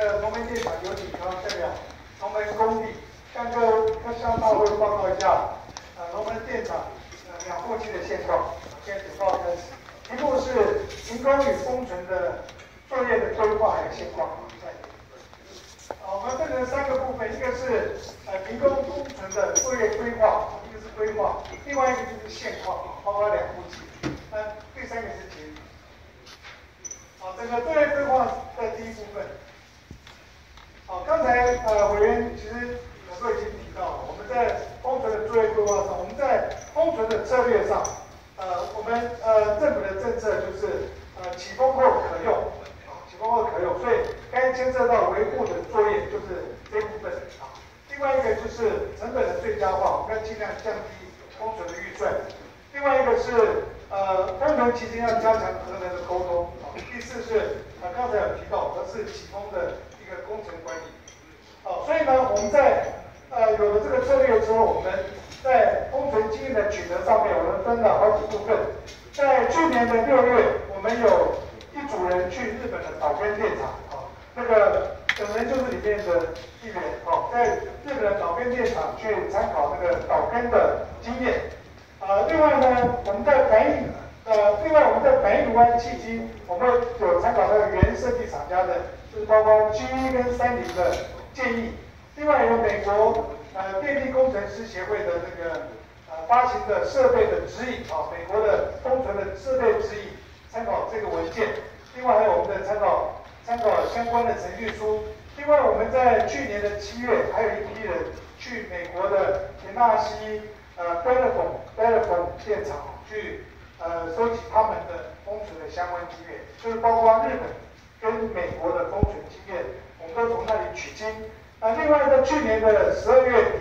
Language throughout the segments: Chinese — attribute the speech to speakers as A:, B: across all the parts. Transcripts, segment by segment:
A: 个龙门电厂有几条代表龙门工地，向各各向大会报告一下，呃，龙门电厂呃两户期的现状。现在简报开始，题目是停工与工程的作业的规划还有现况。我们分成三个部分，一个是呃民工工程的作业规划，一个是规划，另外一个就是现况，包括两户期。那第三个是结语。好，整个作业规划的第一部分。好，刚才呃委员其实有时候已经提到了，我们在封存的作业规划上，我们在封存的策略上，呃，我们呃政府的政策就是呃起封后可用，啊，起封后可用，所以该牵涉到维护的作业就是这部分啊。另外一个就是成本的最佳化，我们要尽量降低封存的预算。另外一个是。呃，封存期间要加强和人的沟通。好第四是，呃，刚才有提到，我们是启封的一个工程管理。好，所以呢，我们在呃有了这个策略之后，我们在工程经验的取得上面，我们分了好几部分。在去年的六月，我们有一组人去日本的岛根电厂，啊，那个本人就是里面的一员，哦，在日本的岛根电厂去参考那个岛根的经验。呃，另外呢，我们在反映，呃，另外我们在反映湾契机，我们有参考那个原设计厂家的，就是包括 GE 跟三菱的建议。另外有美国呃电力工程师协会的那个呃发行的设备的指引啊，美国的工程的设备指引，参考这个文件。另外还有我们的参考参考相关的程序书。另外我们在去年的七月，还有一批人去美国的田纳西。呃 b e l f o n b e l f o n 电厂去呃收集他们的封存的相关经验，就是包括日本跟美国的封存经验，我们都从那里取经。啊，另外在去年的十二月底，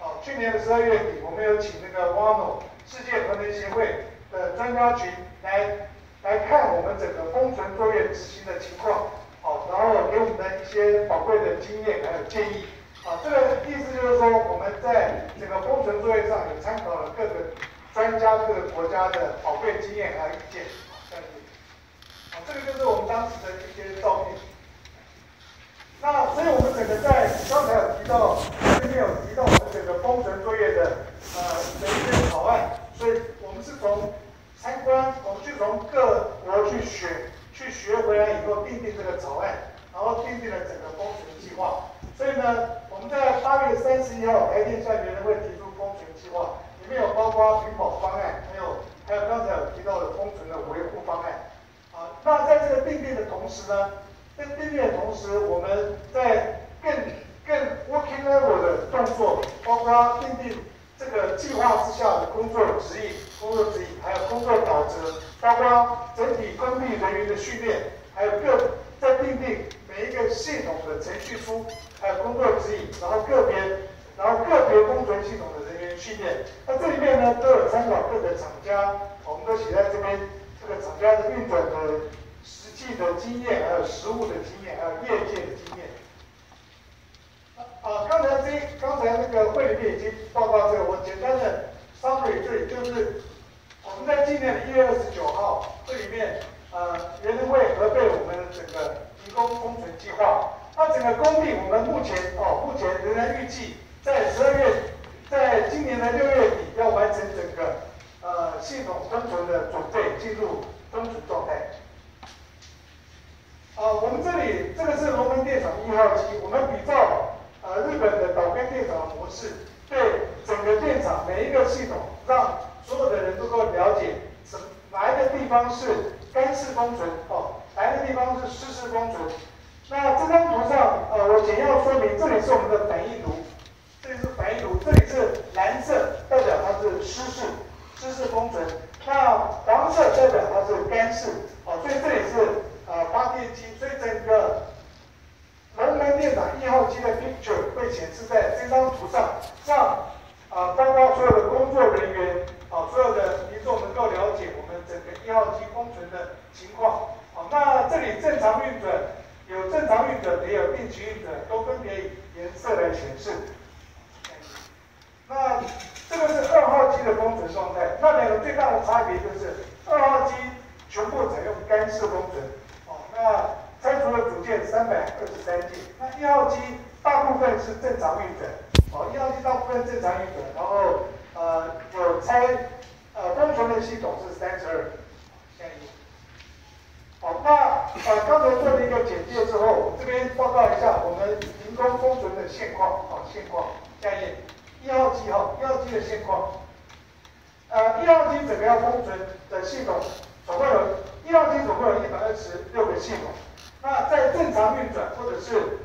A: 哦，去年的十二月底，我们有请那个 WANO 世界核能协会的专家群来来看我们整个封存作业执行的情况，好，然后给我们的一些宝贵的经验还有建议。啊，这个意思就是说，我们在整个封存作业上有参考了各个专家、各个国家的宝贵经验和意见。啊，这个就是我们当时的一些照片。那所以我们整个在刚才有提到，这边有提到我们整个封存作业的呃的一些草案，所以我们是从参观，我们去从各国去学，去学回来以后定定这个草案，然后定定了整个封存计划。所以呢，我们在八月三十一号台电向别人会提出封存计划，里面有包括屏保方案，还有还有刚才有提到的封存的维护方案。啊，那在这个定定的同时呢，在定定的同时，我们在更更 working level 的动作，包括定定这个计划之下的工作指引、工作指引，还有工作导则，包括整体工地人员的训练，还有各在定定每一个系统的程序书。还有工作指引，然后个别，然后个别工程系统的人员训练。那这里面呢，都有参考各个厂家，我们都写在这边。这个厂家的运转的实际的经验，还有实物的经验，还有业界的经验。刚才刚才那个会里面已经报告这个，我简单的 summary 这里就是我们在今年的一月二十九号这里面，呃，人能会核备我们的整个提供工程计划。那整个工地，我们目前哦，目前仍然预计在十二月，在今年的六月底要完成整个呃系统封存的准备，进入封存状态。啊，我们这里这个是龙门电厂一号机，我们比照呃日本的岛根电厂模式，对整个电厂每一个系统，让所有的人都够了解什哪一个地方是干式封存哦，哪一个地方是湿式封存。那这张图上，呃，我简要说明，这里是我们的反应炉，这里是反应炉，这里是蓝色代表它是湿式，湿式封存，那黄色代表它是干式，哦，所以这里是呃发电机，所以整个龙门电厂一号机的 picture 会显示在这张图上，让啊刚刚所有的工作人员，啊所有的民众能够了解我们整个一号机封存的情况，好，那这里正常运转。有正常运转，也有定期运转，都分别以颜色来显示。那这个是二号机的封存状态。那两个最大的差别就是，二号机全部采用干涉工程。哦，那除了组件三百二十三件，那一号机大部分是正常运转，哦，一号机大部分正常运转，然后呃有拆呃封存的系统是三十二，下一好，那呃刚才做了一个简介之后，这边报告一下我们人工封存的现况，好、哦，现况，下一一号机哈，一号机的现况，呃，一号机整个要封存的系统总共有。一号机总共有一百二十六个系统，那在正常运转或者是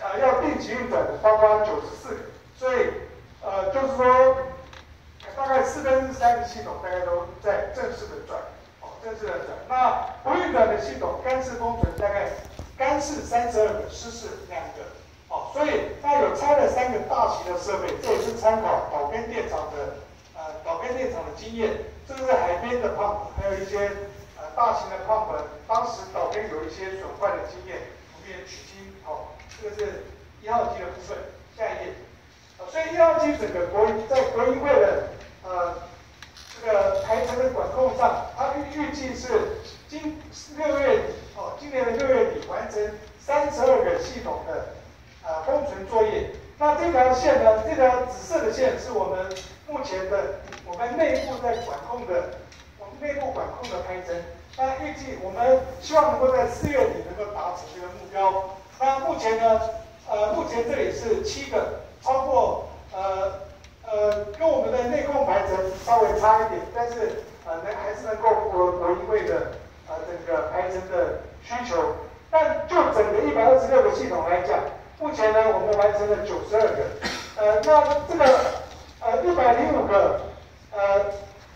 A: 呃要定期运转的，包括九十四个。所以呃就是说，大概四分之三的系统大概都在正式的转，哦，正式的转。那不运转的系统，干式封存大概干式三十二个，湿式两个，哦，所以它有拆了三个大型的设备，这也是参考岛边电厂的。呃，岛边电厂的经验，这个是海边的 pump，还有一些大型的 pump，当时岛根有一些损坏的经验，我们也取经。好，这个是一号机的部分。下一页。啊，所以一号机整个国在国营会的呃这个排程的管控上，它预预计是今六月底，哦，今年的六月底完成三十二个系统的呃封存作业。那这条线呢，这条紫色的线是我们。目前的我们内部在管控的，我们内部管控的开征，那预计我们希望能够在四月底能够达成这个目标。那目前呢，呃，目前这里是七个，超过呃呃跟我们的内控排程稍微差一点，但是呃能还是能够符合国营会的呃整个排程的需求。但就整个一百二十六个系统来讲，目前呢我们完成了九十二个，呃，那这个。呃，一百零五个，呃，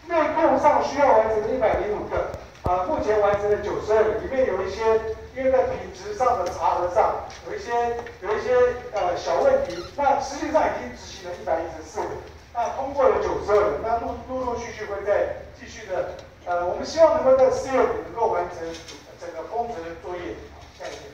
A: 内控上需要完成的一百零五个，啊，目前完成了九十二个，里面有一些因为在品质上的查核上有一些有一些呃小问题，那实际上已经执行了一百一十四个，那通过了九十二个，那陆陆陆续续会再继续的，呃，我们希望能够在四月份能够完成整个工程的作业。下一页，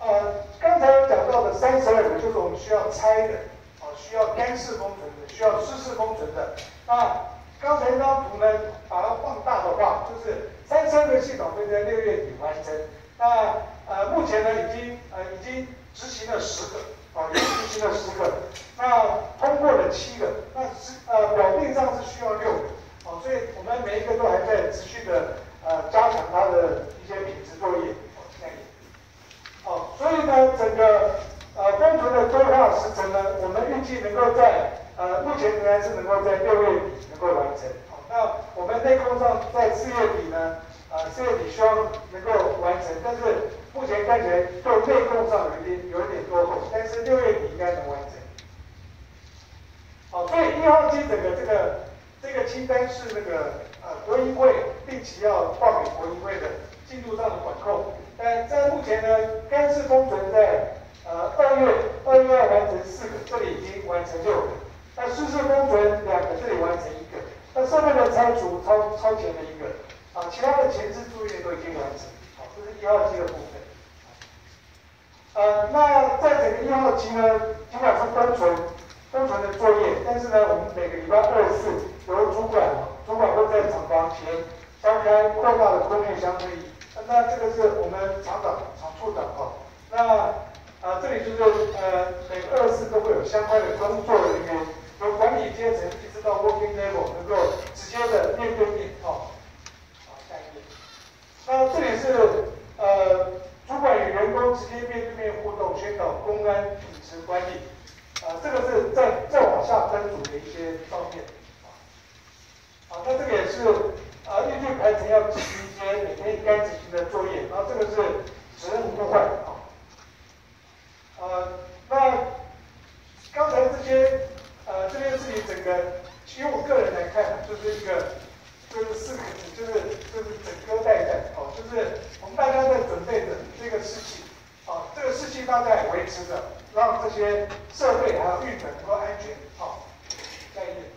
A: 呃，刚才讲到的三十二个就是我们需要拆的。啊需要干式封存的，需要湿式封存的。那刚才那张图呢，把它放大的话，就是三三个系统会在六月底完成。那呃，目前呢已经呃已经执行了十个，啊，已经执行了十个。那通过了七个，那是呃表面上是需要六个，哦，所以我们每一个都还在持续的呃加强它的一些品质作业。哦，所以呢，整个。呃，工程的规划时程呢，我们预计能够在呃，目前仍然是能够在六月底能够完成。好，那我们内控上在四月底呢，呃，四月底希望能够完成，但是目前看起来做内控上有一点有一点落后，但是六月底应该能完成。好，所以一号机整个这个这个清单是那个呃国营会定期要报给国营会的进度上的管控，但在目前呢，干式工程在。二月二月要完成四个，这里已经完成六个。那湿式封存两个，这里完成一个。那上面的拆除超超前的一个，啊，其他的前置作业都已经完成。好，这是一号机的部分。呃，那在整个一号机呢，尽管是封存封存的作业，但是呢，我们每个礼拜二四由主管主管会在厂房前召开扩大的工业箱会议。那这个是我们厂长厂处长啊，那。啊，这里就是呃，每个二次都会有相关的工作人员，由管理阶层一直到 working level，能够直接的面对面哦。好，下一页。那这里是呃，主管与员工直接面对面互动，宣导公安品质管理。啊，这个是再再往下分组的一些照片。好，那这个也是啊，预计排程要执行一些每天该执行的作业，然后这个是责任互换啊。呃，那刚才这些呃这件事情，整个其实我个人来看，就是一个就是四个字，就是就是整个代代哦，就是我们大家在准备的这个事情，啊，这个事情大概维持着，让这些设备还有运转能够安全，好，下一页。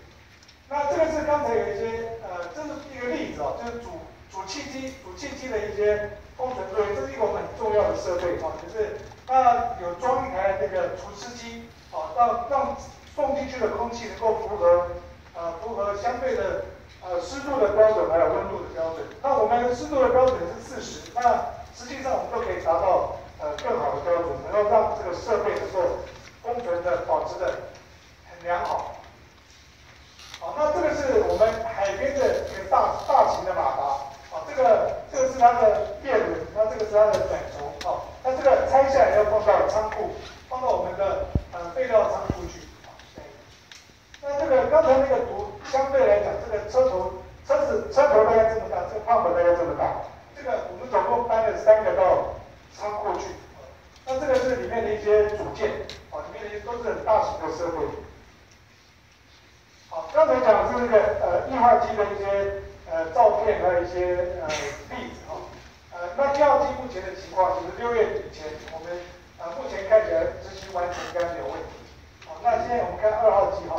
A: 那这个是刚才有一些呃，这是一个例子哦，就是主主气机主气机的一些工程作业，这是一个很重要的设备啊，就是。那有装一台那个除湿机，啊，让让送进去的空气能够符合，呃，符合相对的呃湿度的标准，还有温度的标准。那我们湿度的标准是四十，那实际上我们都可以达到呃更好的标准，能够让这个设备能够工程的保持的很良好。好，那这个是我们海边的一个大大型的马达，好，这个这个是它的叶轮，那这个是它的转轴，好，那这个拆下来要放到仓库，放到我们的呃废料仓库去，好，那这个刚才那个图相对来讲，这个车头车子车头大概这么大，这个胖子大概这么大，这个我们总共搬了三个到仓库去，那这个是里面的一些组件，好，里面的一些都是很大型的设备。好，刚才讲的是那个呃液化机的一些呃照片还有一些呃例子哈，呃那一号机目前的情况就是六月底前我们呃目前看起来执行完成应该没有问题。好，那现在我们看二号机哈，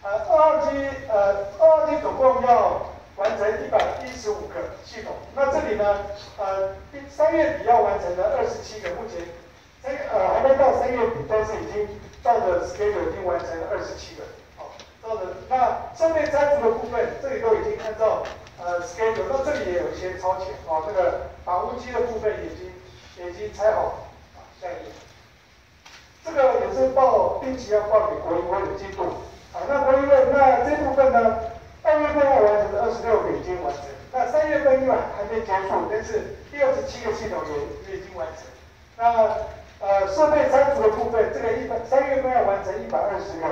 A: 呃二号机呃二号机总共要完成一百一十五个系统，那这里呢呃三月底要完成的二十七个，目前三呃还没到三月底，但是已经照着 schedule 已经完成了二十七个。那上面拆除的部分，这里都已经按照呃 schedule，那这里也有一些超前啊，这个打雾机的部分已经已经拆好啊，下一页，这个也是报定期要报给国营会的进度。啊，那国营会那这部分呢，二月份要完成的二十六个已经完成，那三月份因为还没结束，但是第二十七个系统也也已经完成，那呃设备拆除的部分，这个一百三月份要完成一百二十个。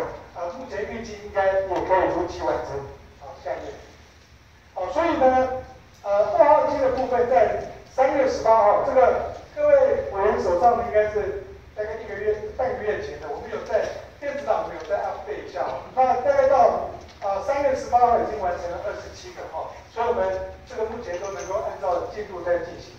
A: 目前预计应该也可以如期完成。好，下一页。好，所以呢，呃，二号机的部分在三月十八号，这个各位委员手上应该是大概一个月、半个月前的，我们有在电子档我们有在 update 一下。那大概到啊三月十八号已经完成了二十七个哈，所以我们这个目前都能够按照进度在进行。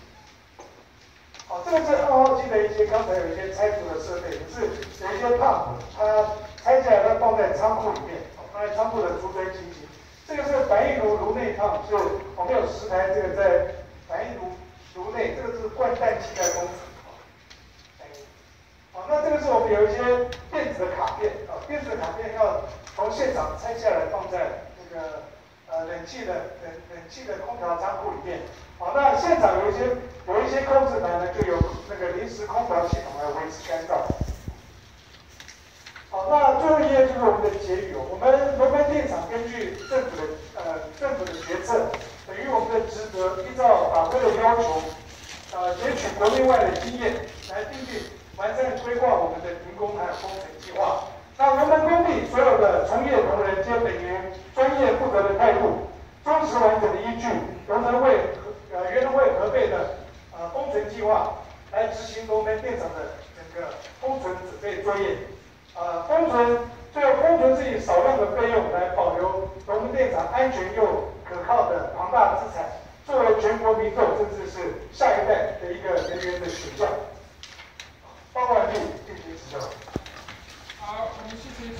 A: 好，这个是二号机的一些刚才有一些拆除的设备，可是有一些 pump 它。拆下来，它放在仓库里面，放在仓库的储存情形。这个是反应炉炉内烫，就我们有十台这个在反应炉炉内，这个是灌氮气的工程。好，那这个是我们有一些电子的卡片啊，电子的卡片要从现场拆下来放在那个呃冷气的冷冷气的空调仓库里面。好，那现场有一些有一些控制台呢，就有那个临时空调系统来维持干燥。好，那最后一页就是我们的结语哦。我们龙门电厂根据政府的呃政府的决策，等于我们的职责，依照法规的要求，呃，截取国内外的经验，来订定完善规划我们的停工还有工程计划。那龙门工地所有的从业同仁皆本于专业负责的态度，忠实完整的依据龙门会呃原能会核备的呃工程计划，来执行龙门电厂的整个工程准备作业。呃，封存，最后封存是以少量的费用来保留龙门电厂安全又可靠的庞大资产，作为全国民众甚至是下一代的一个人员的选项。报告完毕，进行指教。
B: 好，我们谢谢陈